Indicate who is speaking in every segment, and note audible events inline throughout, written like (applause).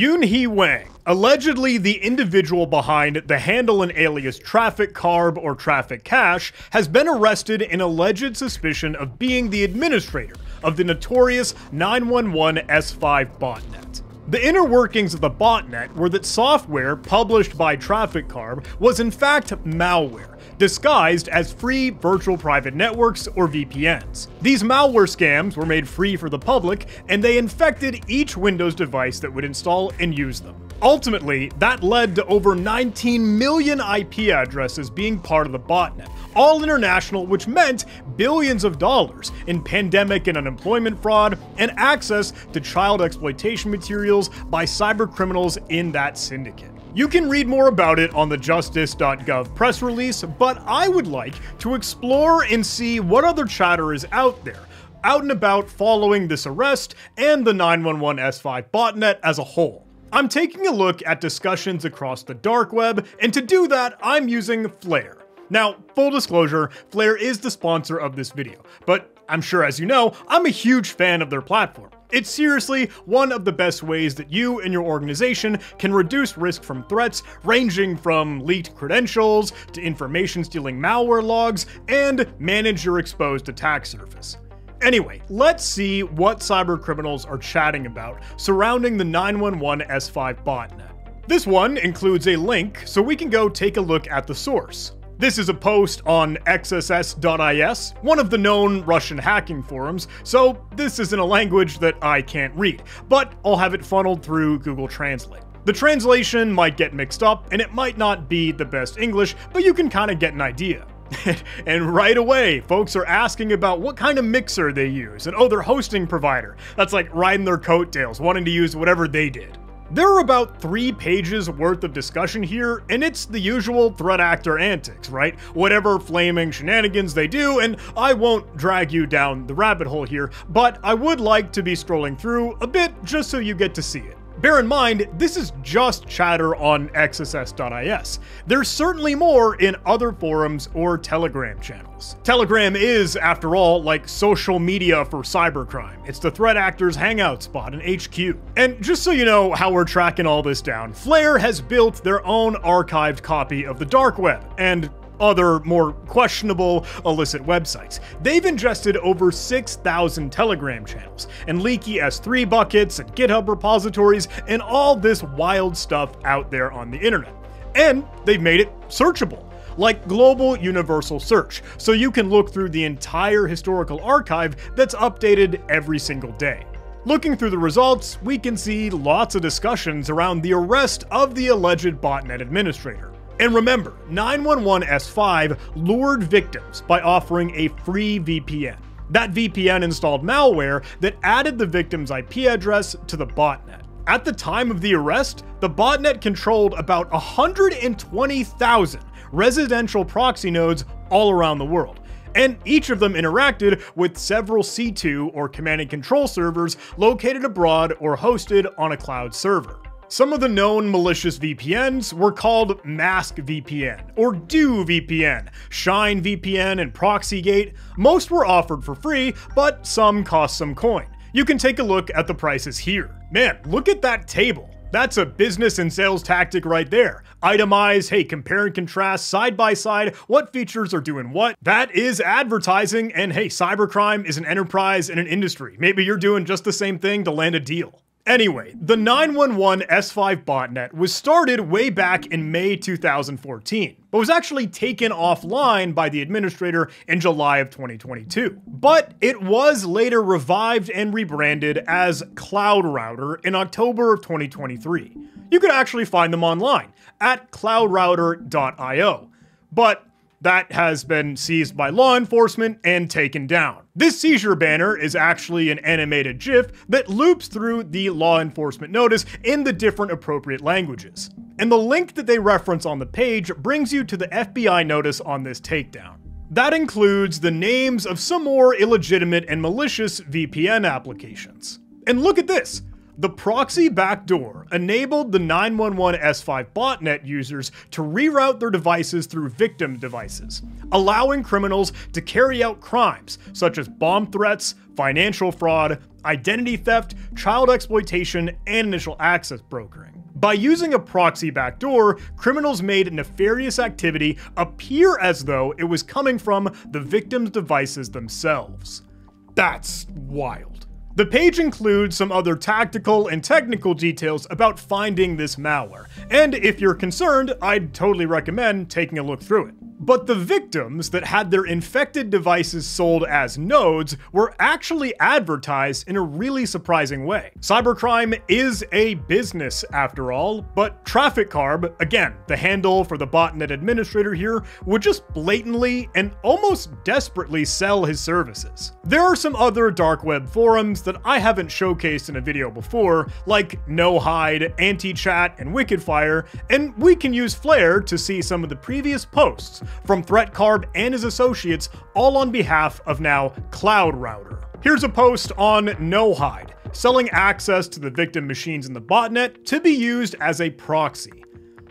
Speaker 1: Yun He Wang, allegedly the individual behind the handle and alias Traffic Curb or Traffic Cash, has been arrested in alleged suspicion of being the administrator of the notorious 911 S5 botnet. The inner workings of the botnet were that software published by Traffic Curb was in fact malware, disguised as free virtual private networks or VPNs. These malware scams were made free for the public, and they infected each Windows device that would install and use them. Ultimately, that led to over 19 million IP addresses being part of the botnet, all international, which meant billions of dollars in pandemic and unemployment fraud and access to child exploitation materials by cybercriminals in that syndicate. You can read more about it on the justice.gov press release, but I would like to explore and see what other chatter is out there, out and about following this arrest and the 911 S5 botnet as a whole. I'm taking a look at discussions across the dark web, and to do that, I'm using Flare. Now, full disclosure, Flare is the sponsor of this video, but I'm sure as you know, I'm a huge fan of their platform. It's seriously one of the best ways that you and your organization can reduce risk from threats ranging from leaked credentials to information stealing malware logs and manage your exposed attack surface. Anyway, let's see what cybercriminals are chatting about surrounding the 911 S5 botnet. This one includes a link so we can go take a look at the source. This is a post on XSS.is, one of the known Russian hacking forums, so this isn't a language that I can't read, but I'll have it funneled through Google Translate. The translation might get mixed up, and it might not be the best English, but you can kind of get an idea. (laughs) and right away, folks are asking about what kind of mixer they use, and oh, their hosting provider. That's like riding their coattails, wanting to use whatever they did. There are about three pages worth of discussion here, and it's the usual threat actor antics, right? Whatever flaming shenanigans they do, and I won't drag you down the rabbit hole here, but I would like to be scrolling through a bit just so you get to see it. Bear in mind, this is just chatter on XSS.is. There's certainly more in other forums or Telegram channels. Telegram is, after all, like social media for cybercrime. It's the threat actor's hangout spot in HQ. And just so you know how we're tracking all this down, Flare has built their own archived copy of the dark web, and other more questionable illicit websites. They've ingested over 6,000 Telegram channels and leaky S3 buckets and GitHub repositories and all this wild stuff out there on the internet. And they've made it searchable like Global Universal Search, so you can look through the entire historical archive that's updated every single day. Looking through the results, we can see lots of discussions around the arrest of the alleged botnet administrator. And remember, 911 S5 lured victims by offering a free VPN. That VPN installed malware that added the victim's IP address to the botnet. At the time of the arrest, the botnet controlled about 120,000 residential proxy nodes all around the world, and each of them interacted with several C2 or command and control servers located abroad or hosted on a cloud server. Some of the known malicious VPNs were called Mask VPN or Dew VPN, Shine VPN, and Proxygate. Most were offered for free, but some cost some coin. You can take a look at the prices here. Man, look at that table. That's a business and sales tactic right there. Itemize, hey, compare and contrast side by side what features are doing what. That is advertising, and hey, cybercrime is an enterprise and an industry. Maybe you're doing just the same thing to land a deal. Anyway, the 911 S5 botnet was started way back in May 2014, but was actually taken offline by the administrator in July of 2022. But it was later revived and rebranded as Cloud Router in October of 2023. You could actually find them online at cloudrouter.io. But that has been seized by law enforcement and taken down. This seizure banner is actually an animated GIF that loops through the law enforcement notice in the different appropriate languages. And the link that they reference on the page brings you to the FBI notice on this takedown. That includes the names of some more illegitimate and malicious VPN applications. And look at this! The proxy backdoor enabled the 911 S5 botnet users to reroute their devices through victim devices, allowing criminals to carry out crimes such as bomb threats, financial fraud, identity theft, child exploitation, and initial access brokering. By using a proxy backdoor, criminals made nefarious activity appear as though it was coming from the victim's devices themselves. That's wild. The page includes some other tactical and technical details about finding this malware, and if you're concerned, I'd totally recommend taking a look through it. But the victims that had their infected devices sold as nodes were actually advertised in a really surprising way. Cybercrime is a business after all, but Traffic Curb, again, the handle for the botnet administrator here, would just blatantly and almost desperately sell his services. There are some other dark web forums that I haven't showcased in a video before, like NoHide, AntiChat, and Wickedfire, and we can use Flare to see some of the previous posts from ThreatCarb and his associates, all on behalf of now Cloud Router. Here's a post on NoHide, selling access to the victim machines in the botnet to be used as a proxy.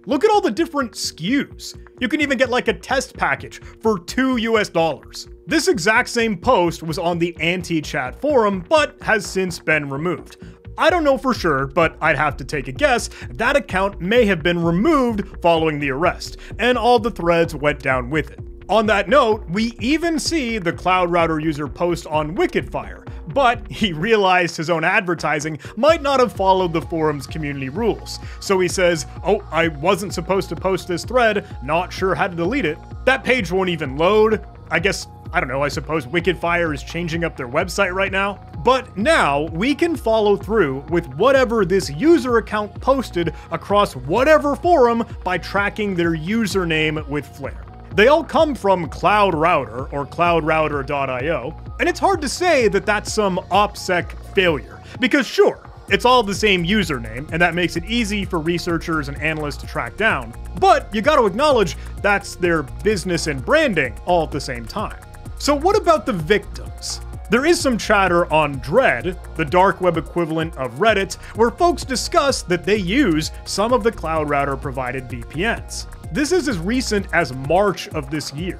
Speaker 1: Look at all the different SKUs. You can even get like a test package for 2 US dollars. This exact same post was on the anti-chat forum, but has since been removed. I don't know for sure, but I'd have to take a guess that account may have been removed following the arrest, and all the threads went down with it. On that note, we even see the Cloud Router user post on Wickedfire, but he realized his own advertising might not have followed the forum's community rules. So he says, Oh, I wasn't supposed to post this thread, not sure how to delete it. That page won't even load. I guess I don't know, I suppose Wickedfire is changing up their website right now. But now we can follow through with whatever this user account posted across whatever forum by tracking their username with Flare. They all come from Cloud Router or cloudrouter.io, and it's hard to say that that's some OPSEC failure. Because sure, it's all the same username, and that makes it easy for researchers and analysts to track down. But you gotta acknowledge that's their business and branding all at the same time. So, what about the victims? There is some chatter on Dread, the dark web equivalent of Reddit, where folks discuss that they use some of the Cloud Router provided VPNs. This is as recent as March of this year.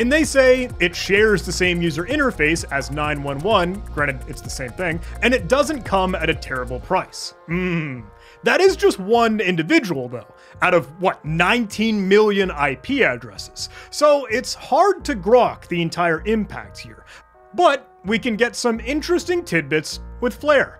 Speaker 1: And they say it shares the same user interface as 911, granted it's the same thing, and it doesn't come at a terrible price. Mmm. That is just one individual, though, out of what, 19 million IP addresses. So it's hard to grok the entire impact here. But we can get some interesting tidbits with Flare.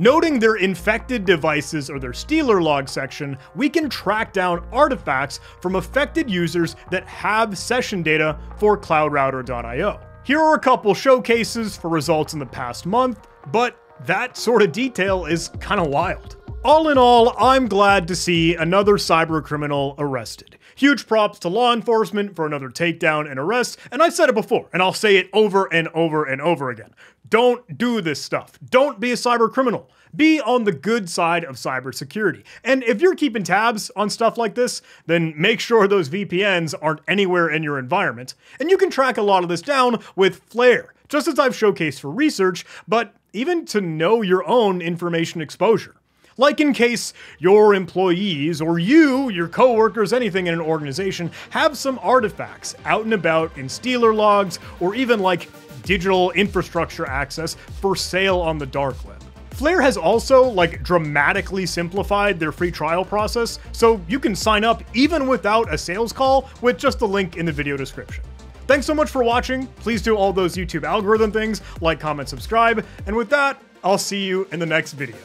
Speaker 1: Noting their infected devices or their Stealer log section, we can track down artifacts from affected users that have session data for CloudRouter.io. Here are a couple showcases for results in the past month, but that sort of detail is kind of wild. All in all, I'm glad to see another cyber criminal arrested. Huge props to law enforcement for another takedown and arrest, and I've said it before, and I'll say it over and over and over again. Don't do this stuff. Don't be a cyber criminal. Be on the good side of cybersecurity. And if you're keeping tabs on stuff like this, then make sure those VPNs aren't anywhere in your environment. And you can track a lot of this down with Flare, just as I've showcased for research, but even to know your own information exposure like in case your employees or you, your coworkers, anything in an organization have some artifacts out and about in Stealer logs or even like digital infrastructure access for sale on the dark web. Flare has also like dramatically simplified their free trial process, so you can sign up even without a sales call with just the link in the video description. Thanks so much for watching. Please do all those YouTube algorithm things, like, comment, subscribe, and with that, I'll see you in the next video.